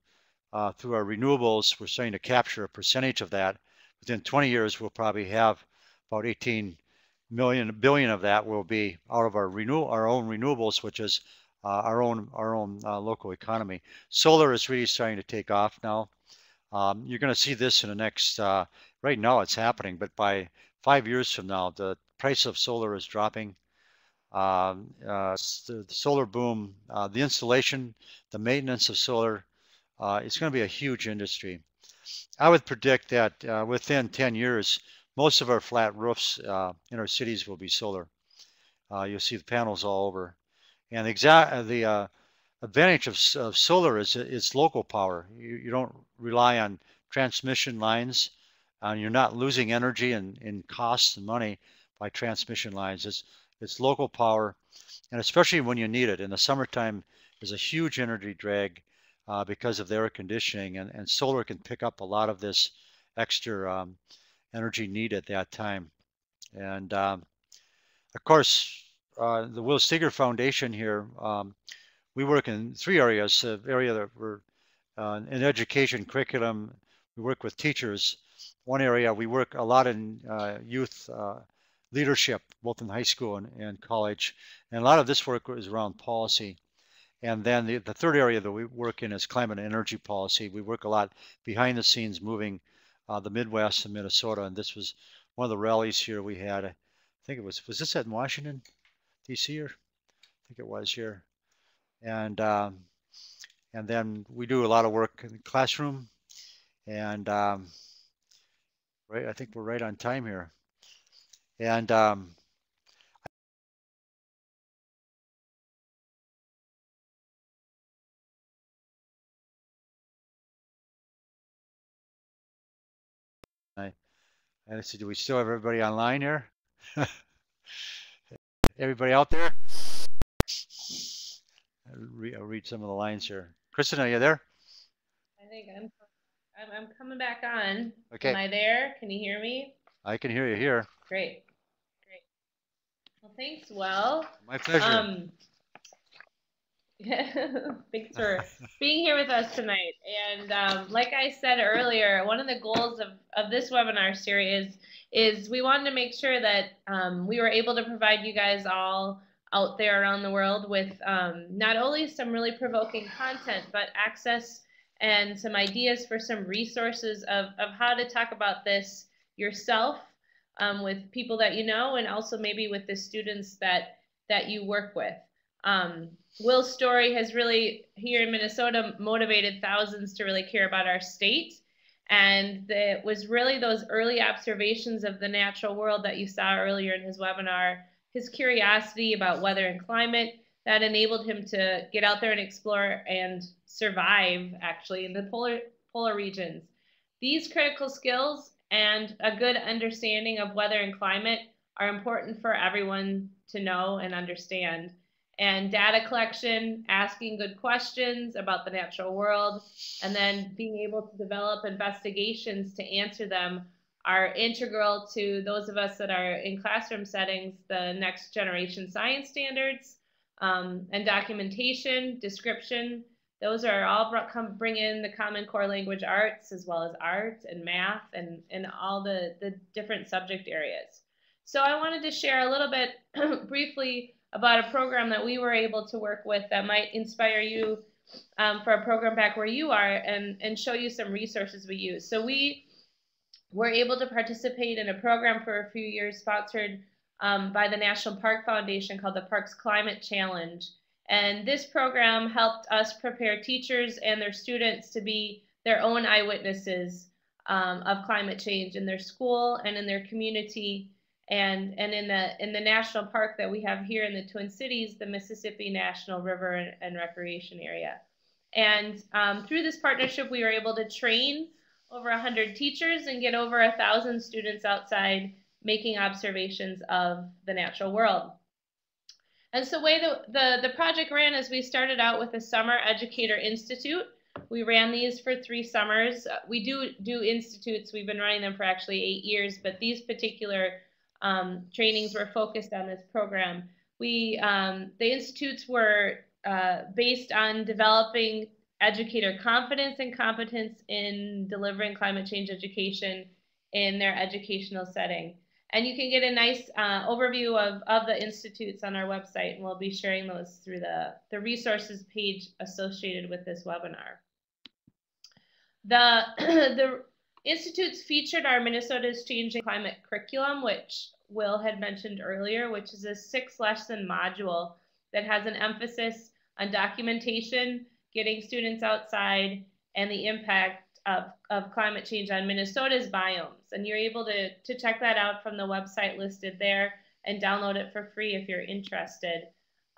uh, through our renewables, we're starting to capture a percentage of that. Within 20 years, we'll probably have about 18 million billion of that will be out of our renew our own renewables, which is uh, our own our own uh, local economy. Solar is really starting to take off now. Um, you're going to see this in the next. Uh, right now, it's happening, but by five years from now, the price of solar is dropping. Um, uh, the, solar boom, uh, the installation, the maintenance of solar, uh, it's going to be a huge industry. I would predict that uh, within 10 years, most of our flat roofs uh, in our cities will be solar. You'll see the panels all over. And the, exact, the advantage of, of, solar is it's local power. You, you don't rely on transmission lines. and you're not losing energy and, and costs and money by transmission lines. It's, it's local power, and especially when you need it. In the summertime, there's a huge energy drag uh, because of the air conditioning, and, and solar can pick up a lot of this extra um, energy need at that time. And um, of course, uh, the Will Steger Foundation here, um, we work in three areas. The area that we're uh, in education curriculum, we work with teachers. One area we work a lot in uh, youth uh, leadership, both in high school and, and college. And a lot of this work is around policy. And then the, the third area that we work in is climate and energy policy. We work a lot behind the scenes moving uh, the Midwest and Minnesota. And this was one of the rallies here we had. I think it was, was this at Washington, D.C. or I think it was here. And, um, and then we do a lot of work in the classroom. And um, right, I think we're right on time here. And um, I, and see, do we still have everybody online here? everybody out there? Re I'll read some of the lines here. Kristen, are you there? I think I'm, I'm, I'm coming back on. Okay. Am I there? Can you hear me? I can hear you here. Great. Great. Well, thanks, Will. My pleasure. Um, thanks for being here with us tonight. And um, like I said earlier, one of the goals of, of this webinar series is we wanted to make sure that um, we were able to provide you guys all out there around the world with um, not only some really provoking content, but access and some ideas for some resources of, of how to talk about this yourself um, with people that you know and also maybe with the students that that you work with. Um, Will's story has really here in Minnesota motivated thousands to really care about our state. And it was really those early observations of the natural world that you saw earlier in his webinar, his curiosity about weather and climate that enabled him to get out there and explore and survive actually in the polar polar regions. These critical skills and a good understanding of weather and climate are important for everyone to know and understand. And data collection, asking good questions about the natural world, and then being able to develop investigations to answer them are integral to those of us that are in classroom settings, the next generation science standards, um, and documentation, description, those are all brought, come bring in the common core language arts as well as art and math and, and all the, the different subject areas. So I wanted to share a little bit briefly about a program that we were able to work with that might inspire you um, for a program back where you are and, and show you some resources we use. So we were able to participate in a program for a few years sponsored um, by the National Park Foundation called the Parks Climate Challenge. And this program helped us prepare teachers and their students to be their own eyewitnesses um, of climate change in their school and in their community and, and in, the, in the national park that we have here in the Twin Cities, the Mississippi National River and, Recreation Area. And um, through this partnership, we were able to train over 100 teachers and get over 1,000 students outside making observations of the natural world. And so the way the, the, the project ran is we started out with a Summer Educator Institute. We ran these for three summers. We do do institutes. We've been running them for actually eight years, but these particular um, trainings were focused on this program. we um, the institutes were uh, based on developing educator confidence and competence in delivering climate change education in their educational setting. And you can get a nice uh, overview of, of the institutes on our website, and we'll be sharing those through the, the resources page associated with this webinar. The, the institutes featured our Minnesota's Changing Climate curriculum, which Will had mentioned earlier, which is a six lesson module that has an emphasis on documentation, getting students outside, and the impact of, of climate change on Minnesota's biomes. And you're able to, to check that out from the website listed there and download it for free if you're interested.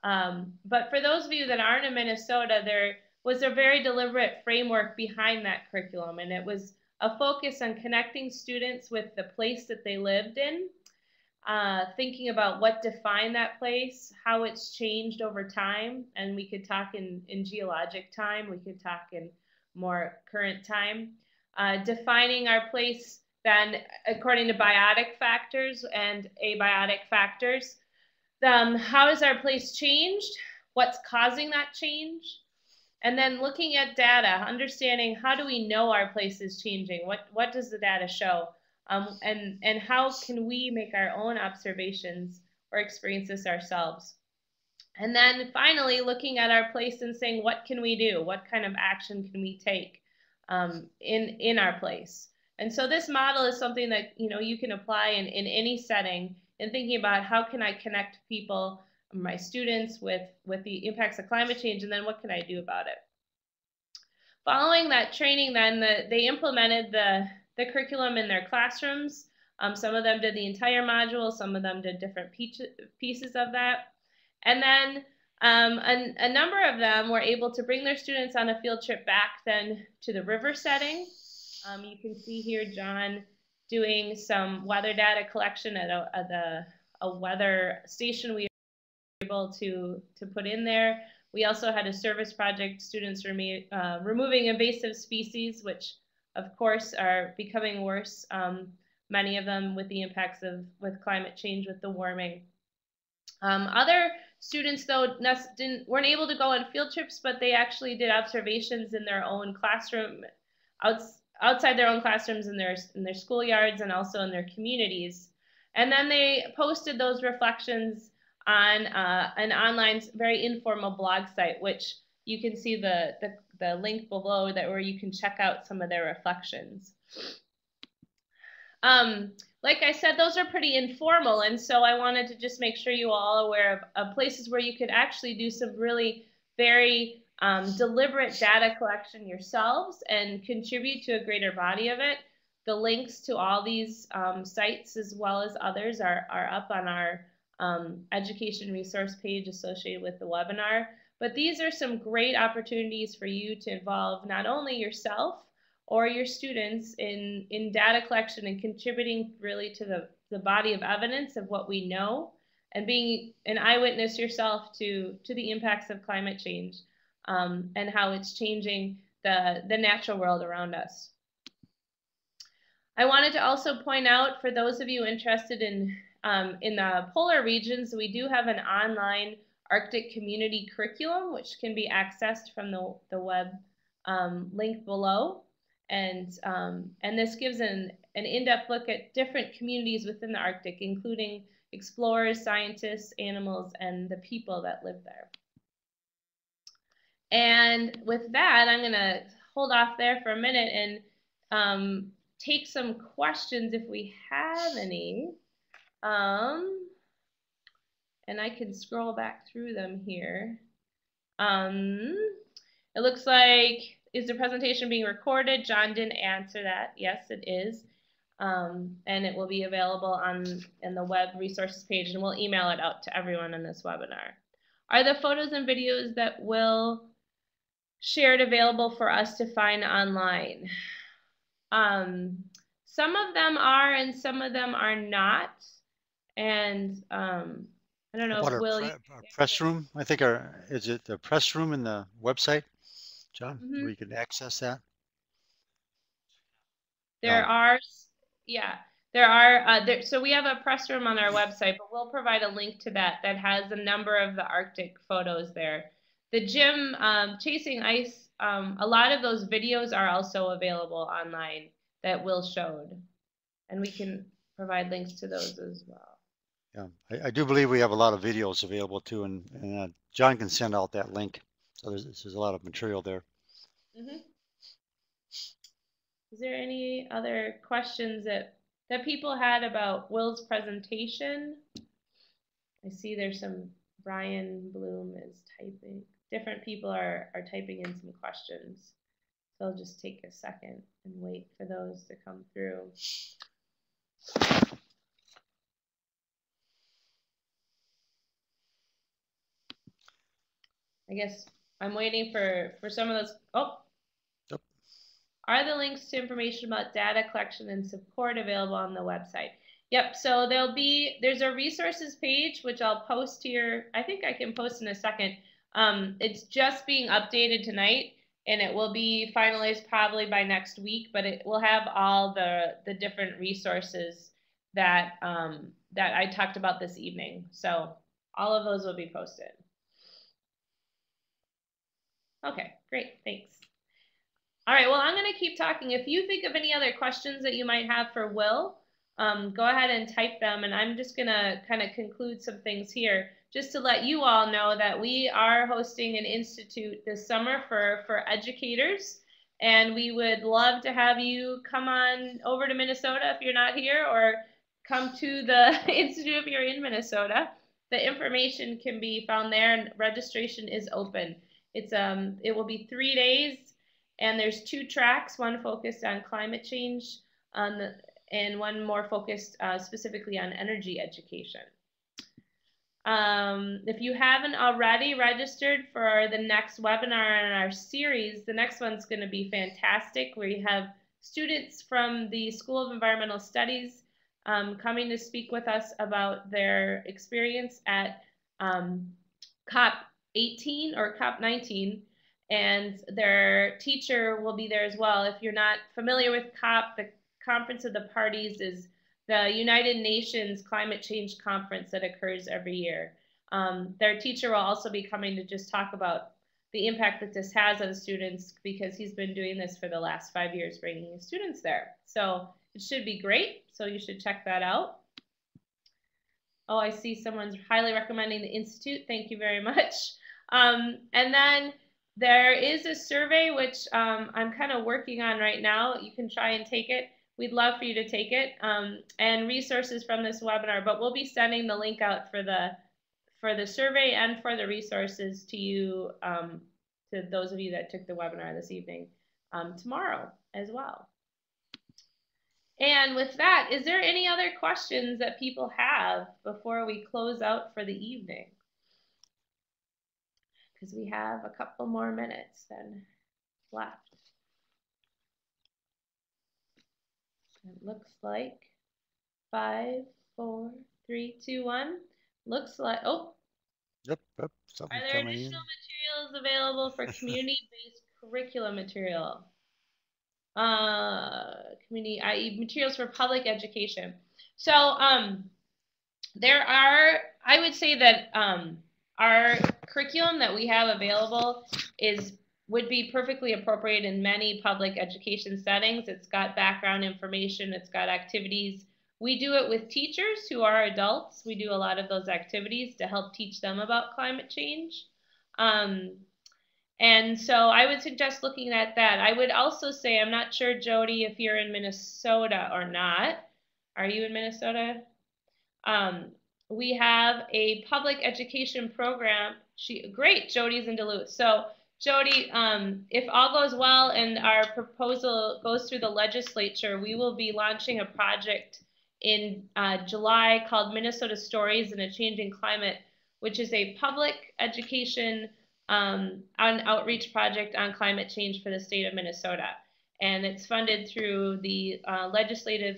Um, but for those of you that aren't in Minnesota, there was a very deliberate framework behind that curriculum, and it was a focus on connecting students with the place that they lived in uh, thinking about what defined that place, how it's changed over time, and we could talk in, in geologic time, we could talk in more current time. Uh, defining our place then according to biotic factors and abiotic factors. Um, how has our place changed? What's causing that change? And then looking at data, understanding how do we know our place is changing? What, what does the data show? Um, and and how can we make our own observations or experience this ourselves? And then finally looking at our place and saying what can we do? What kind of action can we take um, in in our place? And so this model is something that you know you can apply in, in any setting and thinking about how can i connect people my students with with the impacts of climate change and then what can i do about it? Following that training then the, they implemented the the curriculum in their classrooms. Um, some of them did the entire module, some of them did different pieces of that. And then um, a, a, number of them were able to bring their students on a field trip back then to the river setting. Um, you can see here John doing some weather data collection at a, at a, a weather station we were able to, to put in there. We also had a service project, students remo uh, removing invasive species, which of course, are becoming worse. Um, many of them with the impacts of with climate change, with the warming. Um, other students, though, didn't weren't able to go on field trips, but they actually did observations in their own classroom, outs, outside their own classrooms in their in their schoolyards and also in their communities. And then they posted those reflections on uh, an online, very informal blog site, which you can see the, the, the link below that where you can check out some of their reflections. Um, like I said, those are pretty informal. And so I wanted to just make sure you all aware of, of places where you could actually do some really very um, deliberate data collection yourselves and contribute to a greater body of it. The links to all these um, sites as well as others are, are up on our um, education resource page associated with the webinar. But these are some great opportunities for you to involve not only yourself or your students in, in data collection and contributing really to the, the body of evidence of what we know and being an eyewitness yourself to, to the impacts of climate change um, and how it's changing the, the natural world around us. I wanted to also point out for those of you interested in, um, in the polar regions, we do have an online Arctic Community Curriculum, which can be accessed from the, the web um, link below. And, um, and this gives an, an in-depth look at different communities within the Arctic, including explorers, scientists, animals, and the people that live there. And with that, I'm going to hold off there for a minute and um, take some questions if we have any. Um, and I can scroll back through them here. Um, it looks like, is the presentation being recorded? John didn't answer that. Yes, it is. Um, and it will be available on in the web resources page and we'll email it out to everyone in this webinar. Are the photos and videos that will shared available for us to find online? Um, some of them are and some of them are not. And um, I don't know if Will. pre- our press room? I think our, is it the press room in the website? John, Mhm. where you can access that? There No. are, yeah, there are uh, there, so we have a press room on our website, but we'll provide a link to that that has a number of the Arctic photos there. The gym um, chasing ice, um, a lot of those videos are also available online that Will showed, and we can provide links to those as well. Yeah, I, I do believe we have a lot of videos available too, and, and uh, John can send out that link. So there's, there's a lot of material there. Mm -hmm. Is there any other questions that that people had about Will's presentation? I see there's some Brian Bloom is typing. Different people are are typing in some questions. So I'll just take a second and wait for those to come through. I guess I'm waiting for for some of those. Oh, yep. Are the links to information about data collection and support available on the website? Yep. So there'll be there's a resources page which I'll post here. I think I can post in a second. Um, it's just being updated tonight, and it will be finalized probably by next week. But it will have all the the different resources that um, that I talked about this evening. So all of those will be posted. Okay, great, thanks. All right, well, I'm going to keep talking. If you think of any other questions that you might have for Will, um, go ahead and type them. And I'm just going to kind of conclude some things here just to let you all know that we are hosting an institute this summer for, for educators. And we would love to have you come on over to Minnesota if you're not here or come to the institute if you're in Minnesota. The information can be found there and registration is open. It's um it will be three days, and there's two tracks. One focused on climate change, on the, and one more focused uh, specifically on energy education. Um, if you haven't already registered for the next webinar in our series, the next one's going to be fantastic. Where we have students from the School of Environmental Studies um, coming to speak with us about their experience at um, COP 18 or COP 19, and their teacher will be there as well. If you're not familiar with COP, the Conference of the Parties is the United Nations Climate Change Conference that occurs every year. Um, their teacher will also be coming to just talk about the impact that this has on students because he's been doing this for the last five years, bringing his students there. So it should be great. So you should check that out. Oh, I see someone's highly recommending the Institute. Thank you very much. Um, and then there is a survey which um, I'm kind of working on right now. You can try and take it. We'd love for you to take it um, and resources from this webinar, but we'll be sending the link out for the for the survey and for the resources to you, um, to those of you that took the webinar this evening um, tomorrow as well. And with that, is there any other questions that people have before we close out for the evening? Because we have a couple more minutes then left. It looks like five, four, three, two, one. Looks like, oh. Yep, yep. Are there additional in. materials available for community-based curriculum material? uh, community, i.e. materials for public education. So um, there are, I would say that um, our curriculum that we have available is would be perfectly appropriate in many public education settings. It's got background information, it's got activities. We do it with teachers who are adults. We do a lot of those activities to help teach them about climate change. Um, and so I would suggest looking at that. I would also say, I'm not sure, Jody, if you're in Minnesota or not. Are you in Minnesota? Um, we have a public education program. She great, Jody's in Duluth. So Jody, um, if all goes well and our proposal goes through the legislature, we will be launching a project in uh, July called Minnesota Stories in a Changing Climate, which is a public education um, outreach project on climate change for the state of Minnesota. And it's funded through the uh, Legislative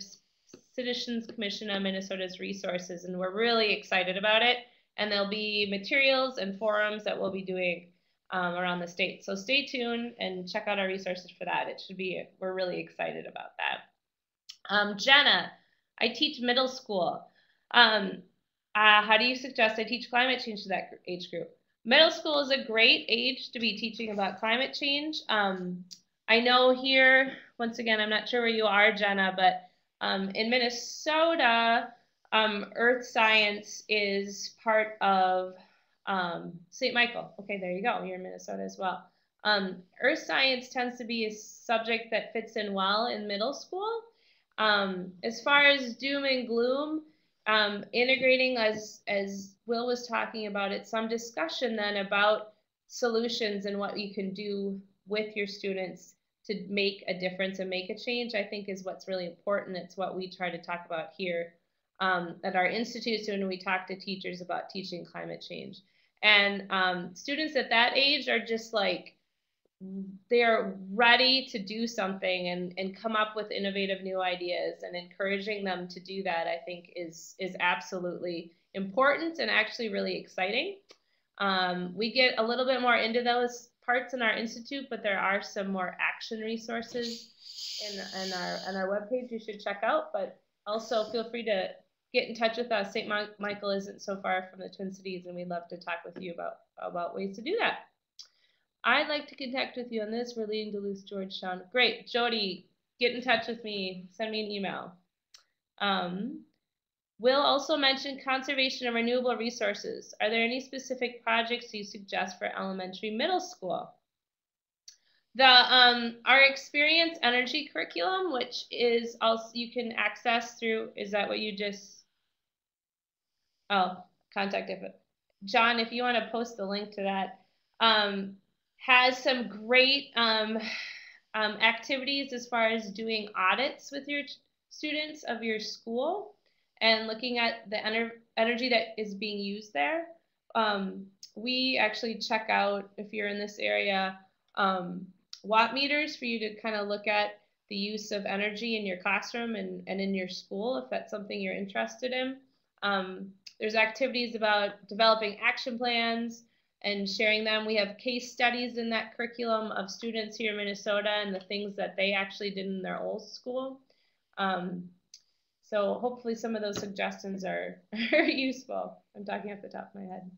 Citizens Commission on Minnesota's resources. And we're really excited about it. And there'll be materials and forums that we'll be doing um, around the state. So stay tuned and check out our resources for that. It should be, we're really excited about that. Um, Jenna, I teach middle school. Um, uh, how do you suggest I teach climate change to that age group? Middle school is a great age to be teaching about climate change. Um, I know here, once again, I'm not sure where you are, Jenna, but um, in Minnesota, um, earth science is part of um, St. Michael. Okay, there you go. You're in Minnesota as well. Um, earth science tends to be a subject that fits in well in middle school. Um, as far as doom and gloom, um, integrating as as Will was talking about it, some discussion then about solutions and what you can do with your students to make a difference and make a change, I think is what's really important. It's what we try to talk about here um, at our institutes when we talk to teachers about teaching climate change. And um, students at that age are just like, they're ready to do something and, and come up with innovative new ideas and encouraging them to do that i think is is absolutely important and actually really exciting um, we get a little bit more into those parts in our institute but there are some more action resources in, in our on our webpage you should check out but also feel free to get in touch with us st michael isn't so far from the twin cities and we'd love to talk with you about about ways to do that I'd like to connect with you on this. We're leading Duluth, Georgetown. Great. Jody, get in touch with me. Send me an email. Um, Will also mention conservation of renewable resources. Are there any specific projects you suggest for elementary middle school? The um, our experience energy curriculum, which is also you can access through, is that what you just, oh, contact if John, if you want to post the link to that. Um, has some great um, um, activities as far as doing audits with your students of your school and looking at the ener energy that is being used there. Um, we actually check out, if you're in this area, um, watt meters for you to kind of look at the use of energy in your classroom and, and in your school if that's something you're interested in. Um, there's activities about developing action plans, and sharing them. We have case studies in that curriculum of students here in Minnesota and the things that they actually did in their old school. Um, so hopefully some of those suggestions are, are useful. I'm talking off the top of my head.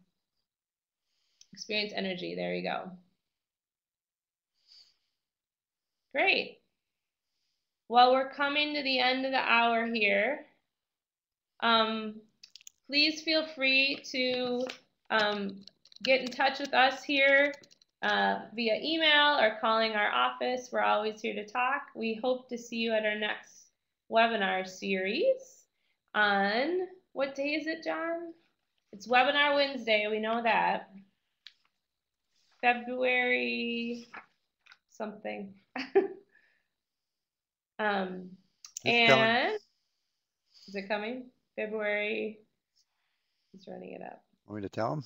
Experience energy, there you go. Great. Well, we're coming to the end of the hour here. Um, please feel free to um, get in touch with us here uh, via email or calling our office. We're always here to talk. We hope to see you at our next webinar series on what day is it, John? It's Webinar Wednesday. We know that. February something. um, and coming. is it coming? February. He's running it up. Want me to tell him?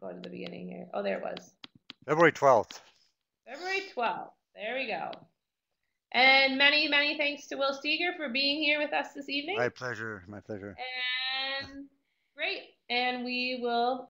We'll go to the beginning here. Oh, there it was. February 12th. February 12th. There we go. And many, many thanks to Will Steger for being here with us this evening. My pleasure. My pleasure. And great. And we will